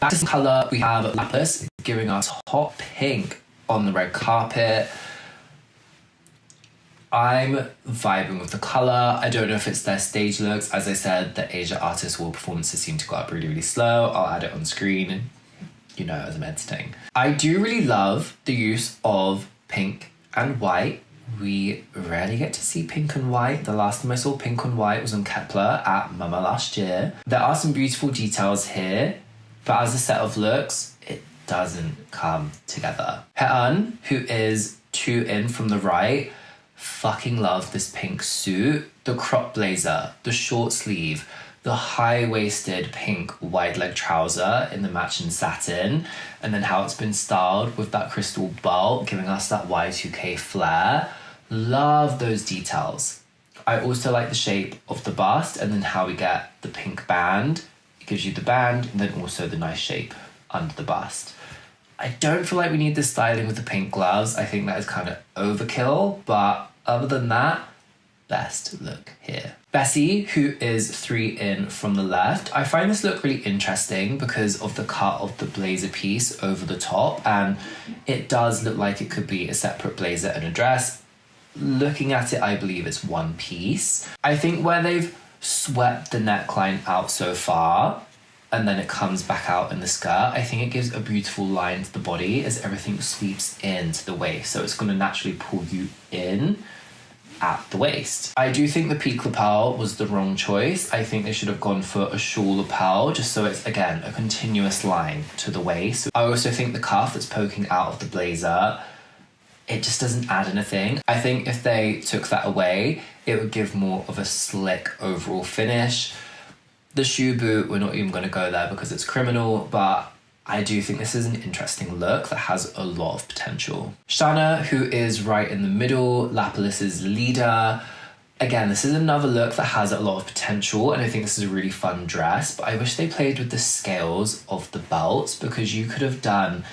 Back to colour, we have Lapillus giving us hot pink on the red carpet. I'm vibing with the colour. I don't know if it's their stage looks. As I said, the Asia artist wall performances seem to go up really, really slow. I'll add it on screen, you know, as I'm editing. I do really love the use of pink and white. We rarely get to see pink and white. The last time I saw pink and white was on Kep1er at Mama last year. There are some beautiful details here, but as a set of looks, it doesn't come together. Haeun, who is two in from the right, fucking love this pink suit, the crop blazer, the short sleeve, the high waisted pink wide leg trouser in the matching satin, and then how it's been styled with that crystal belt, giving us that Y2K flair. Love those details. I also like the shape of the bust and then how we get the pink band. Gives you the band and then also the nice shape under the bust. I don't feel like we need the styling with the pink gloves. I think that is kind of overkill, but other than that, best look here. Bessie, who is three in from the left. I find this look really interesting because of the cut of the blazer piece over the top, and it does look like it could be a separate blazer and a dress. Looking at it, I believe it's one piece. I think where they've swept the neckline out so far, and then it comes back out in the skirt, I think it gives a beautiful line to the body as everything sweeps into the waist. So it's going to naturally pull you in at the waist. I do think the peak lapel was the wrong choice. I think they should have gone for a shawl lapel just so it's again a continuous line to the waist. I also think the cuff that's poking out of the blazer it just doesn't add anything. I think if they took that away, it would give more of a slick overall finish. The shoe boot, we're not even going to go there because it's criminal, but I do think this is an interesting look that has a lot of potential. Shana, who is right in the middle, Lapillus's leader. Again, this is another look that has a lot of potential, and I think this is a really fun dress. But I wish they played with the scales of the belt because you could have done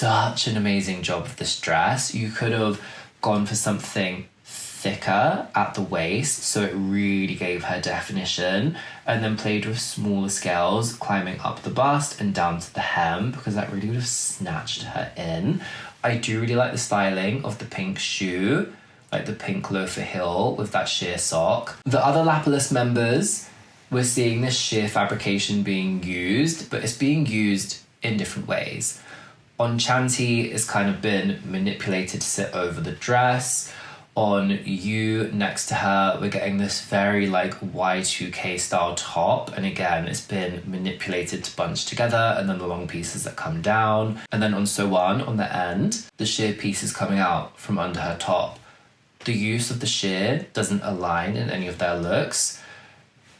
such an amazing job of this dress. You could have gone for something thicker at the waist, so it really gave her definition, and then played with smaller scales, climbing up the bust and down to the hem, because that really would have snatched her in. I do really like the styling of the pink shoe, like the pink loafer heel with that sheer sock. The other Lapillus members, we're seeing this sheer fabrication being used, but it's being used in different ways. On Chanty, it's kind of been manipulated to sit over the dress. On Yue next to her we're getting this very like y2k style top. And again it's been manipulated to bunch together and then the long pieces that come down. And then on Seowon on the end the sheer piece is coming out from under her top. The use of the sheer doesn't align in any of their looks.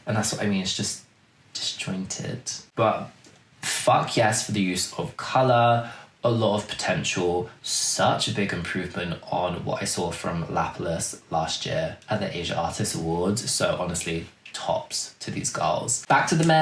And that's what i mean it's just disjointed. But fuck yes for the use of color a lot of potential, such a big improvement on what I saw from Lapillus last year at the Asia Artist Awards. So honestly, tops to these girls. Back to the men.